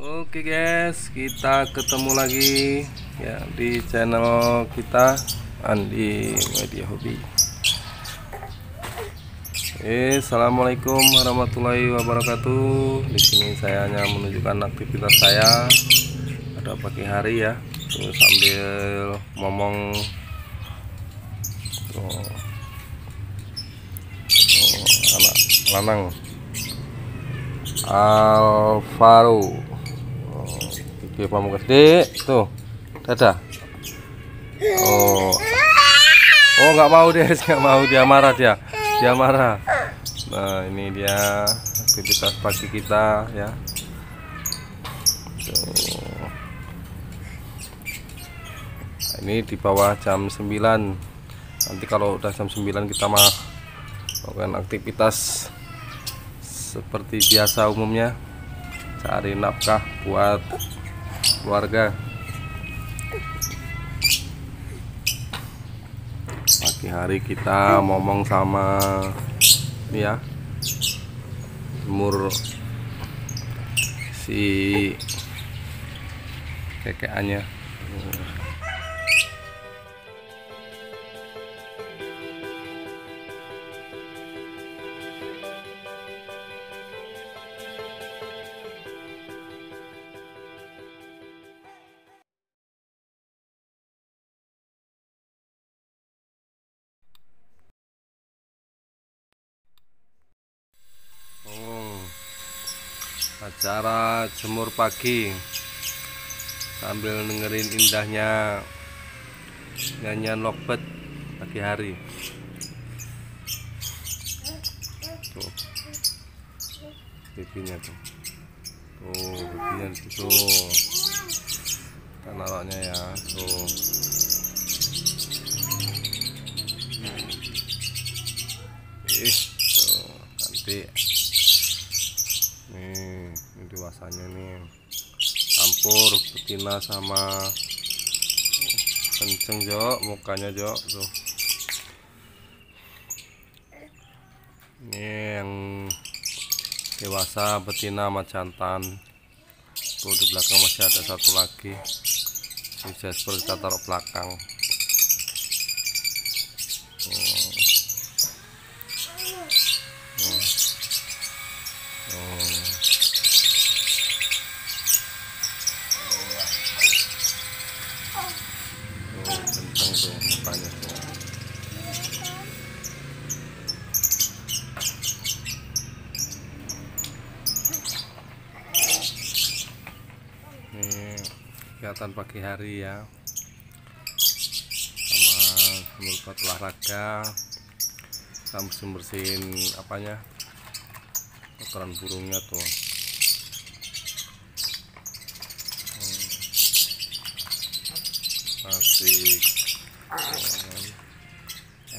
Oke guys, kita ketemu lagi ya di channel kita Andi Media Hobi. Eh, assalamualaikum warahmatullahi wabarakatuh. Di sini saya hanya menunjukkan aktivitas saya pada pagi hari ya, Tuh, sambil ngomong. Lanang Alvaro Oke pamungkas dek tuh dadah. Oh. Oh nggak mau dia nggak mau. Dia marah dia. Dia marah. Nah ini dia aktivitas pagi kita ya. Nah, ini di bawah jam 9 nanti kalau udah jam 9 kita mah melakukan aktivitas seperti biasa umumnya. Cari nafkah buat keluarga. Pagi hari kita ngomong sama ini ya umur si kekeannya acara jemur pagi sambil dengerin indahnya nyanyian lockbird pagi hari. Tuh, pipinya tuh. Tuh, di situ. Kita naruhnya ya, tuh. Ih, tuh, nih dewasanya nih. Campur betina sama kenceng jok. Mukanya jok tuh. Ini yang dewasa betina sama jantan. Tuh di belakang masih ada satu lagi. Jasper kita taruh belakang. Hmm. Oh. Oh, kenceng tuh mukanya tuh. Ini kegiatan pagi hari ya. Sama sambil buat olahraga. Kita bersihin apanya kotoran burungnya tuh Hmm. asik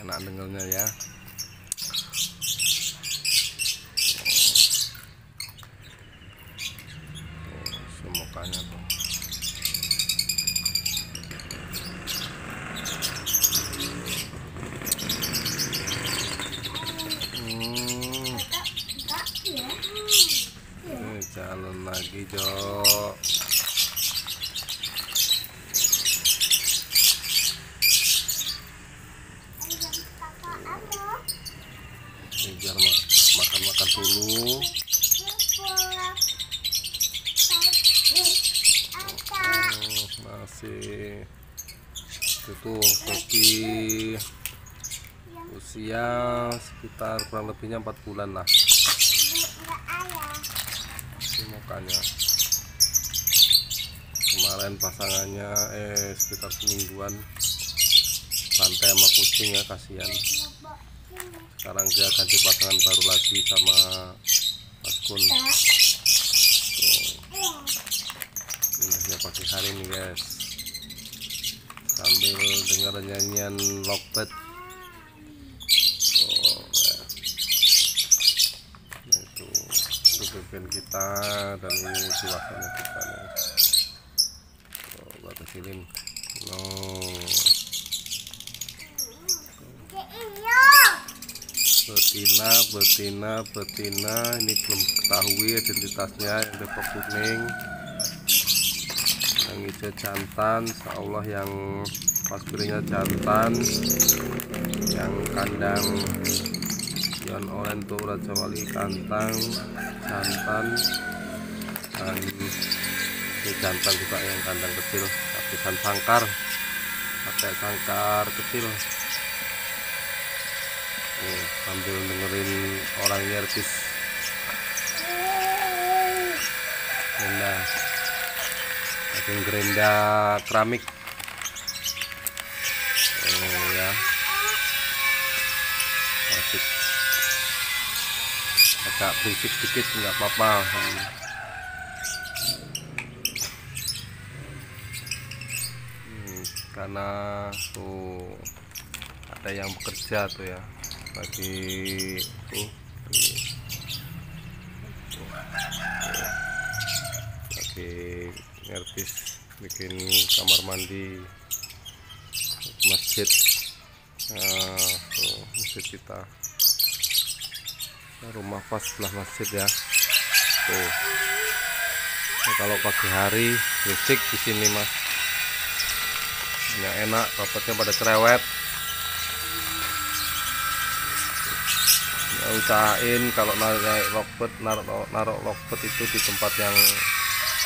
enak dengernya ya semukanya tuh Hmm. Eh, ma- makan-makan dulu. Hmm, masih. Itu tuh usia sekitar kurang lebihnya 4 bulan lah mukanya. Kemarin pasangannya eh sekitar semingguan santai sama kucing ya kasihan. Sekarang dia ganti pasangan baru lagi sama Mas Kun. Tuh. Pagi hari nih guys. Sambil dengar nyanyian lockbird tuh ya. nah itu pimpin kita dan ini dewasanya kita nih. Tuh buat kecilin no. Betina betina betina. Ini belum ketahui identitasnya yang depok kuning. Yang hijau jantan Allah yang pasbirinya jantan. Yang kandang Yon Oren tuh Raja Wali kantang jantan dan ini jantan juga yang kandang kecil. Lapisan sangkar pakai sangkar kecil. Nih, sambil dengerin orang nyertis Gerinda Pakai gerinda keramik Oh ya Asik Agak berisik sedikit nggak apa-apa Hmm. Karena tuh ada yang bekerja tuh ya lagi tuh, tuh. Bikin kamar mandi masjid nah, tuh, masjid kita rumah pas sebelah masjid ya. Tuh. Nah, kalau pagi hari berisik di sini mas. Yang enak rapatnya pada cerewet. Ya, usahain kalau narik lockpet naruh naruh lockpet itu di tempat yang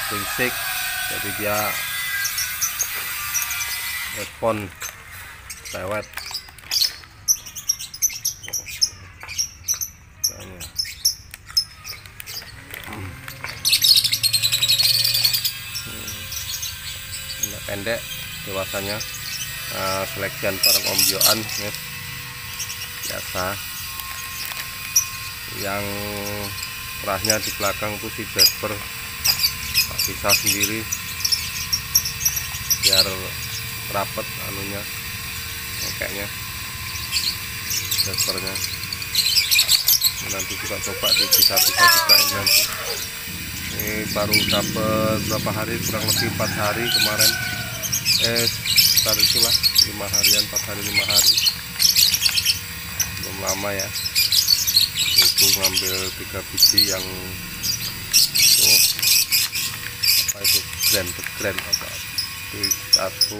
berisik. Jadi dia respon cerewet pendek dewasanya uh, seleksian barang ombioan ya. biasa. Yang kerahnya di belakang tuh si Jasper. Tak bisa sendiri. Biar rapet anunya kayaknya Jaspernya. Nanti juga coba di bisa juga ini nanti. Ini baru dapat berapa hari? Kurang lebih empat hari kemarin eh sekitar itulah lima harian empat hari lima hari. Belum lama ya. Itu ngambil tiga biji yang itu apa itu grand grand apa? Itu satu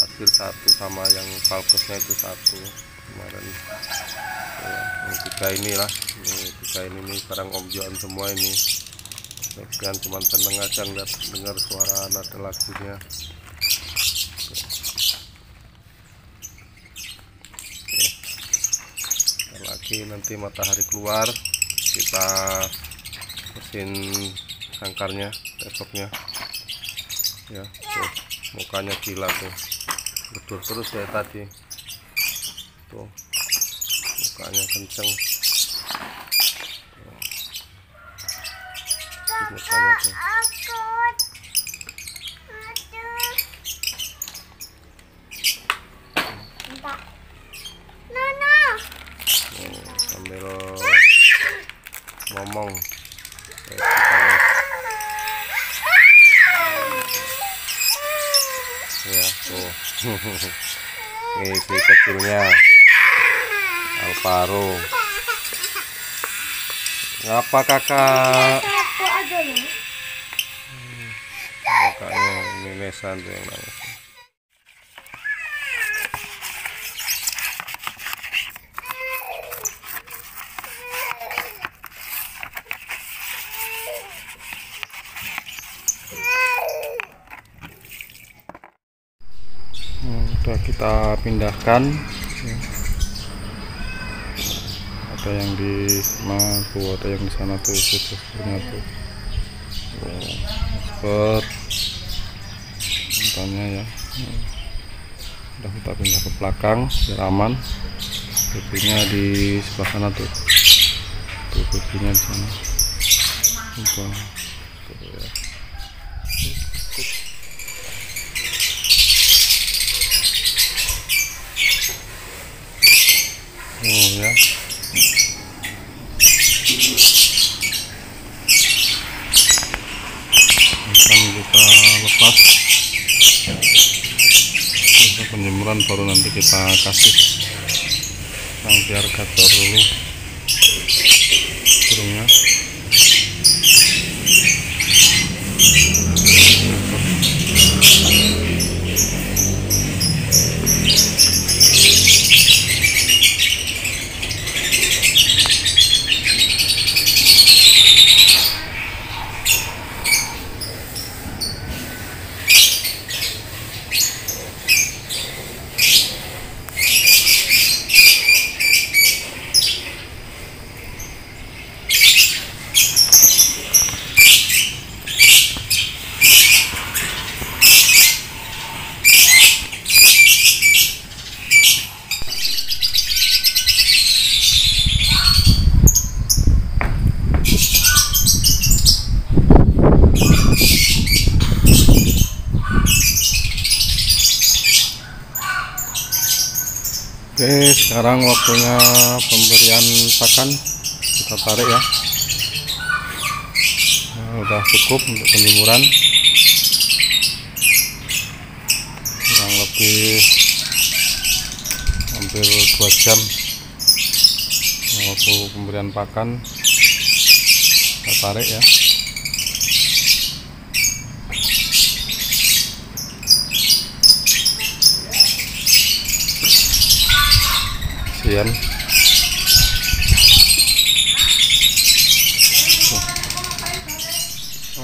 hasil satu sama yang valvesnya itu satu kemarin. Ya, yang tiga inilah ini tiga ini nih barang omjoan semua ini. Sekian cuman seneng aja ngeliat dengar suara nada lagunya lagi nanti matahari keluar kita mesin sangkarnya besoknya ya tuh mukanya gila tuh. Gedor terus ya tadi. Tuh mukanya kenceng. Tuh. Mukanya tuh Nih, sambil ngomong Eh, kita lihat. ya tuh ini si kecilnya Alvaro. Ngapa kakak? Kakaknya ini Nesan tuh yang nangis Hmm, udah kita pindahkan ya. ada yang di sana tuh ada yang di sana tuh punya tuh oh, expert contohnya ya Hmm. udah kita pindah ke belakang biar aman pipinya di sebelah sana tuh tuh pipinya di sana tuh, tuh ya Oh ya. Akan kita lepas. Untuk penjemuran baru nanti kita kasih sang biar gacor dulu burungnya. Oke, sekarang waktunya pemberian pakan. Kita tarik ya. Nah, udah cukup untuk penjemuran. Kurang lebih hampir 2 jam waktu pemberian pakan. Kita tarik ya. Kasihan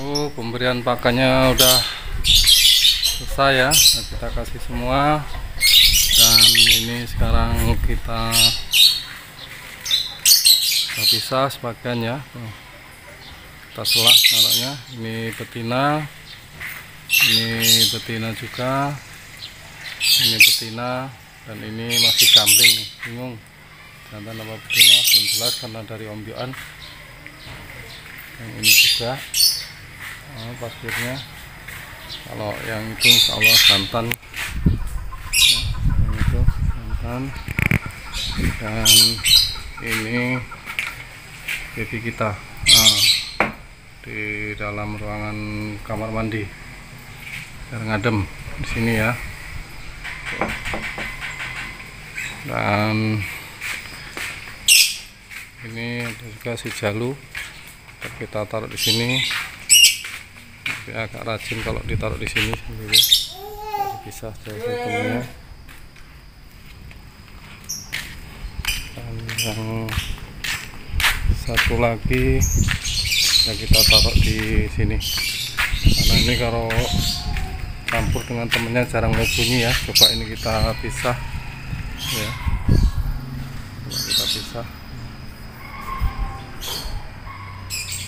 oh pemberian pakannya udah selesai ya. Kita kasih semua. Dan ini sekarang kita kita pisah sebagian ya. Tuh. kita selah naruhnya. Ini betina. Ini betina juga. Ini betina dan ini masih gambling nih bingung. Jantan apa betina belum jelas karena dari ombyoan yang ini juga. Oh, pasirnya kalau yang itu insya Allah jantan. Ya, yang itu jantan. Dan ini baby kita. Ah, di dalam ruangan kamar mandi. Biar ngadem di sini ya dan ini ada juga si jalu. Kita taruh di sini. Tapi agak rajin kalau ditaruh di sini sendiri. Bisa dari temennya dan yang satu lagi ya kita taruh di sini. Karena ini kalau campur dengan temennya jarang mau ya. Coba ini kita pisah ya. Coba kita pisah.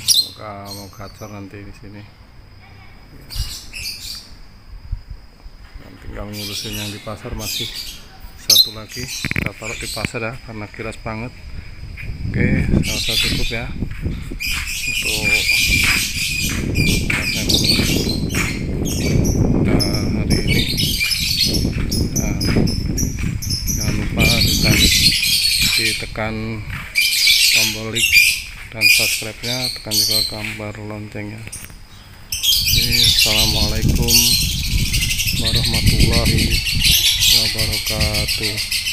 Semoga mau gacor nanti di sini. Ya. dan tinggal ngurusin yang di pasar masih satu lagi. Kita taruh di pasar ya karena kiras banget. Oke selesai cukup ya. Untuk udah hari ini dan jangan lupa ditekan, ditekan tombol like dan subscribe nya tekan juga gambar loncengnya. Oke, Assalamualaikum warahmatullahi wabarakatuh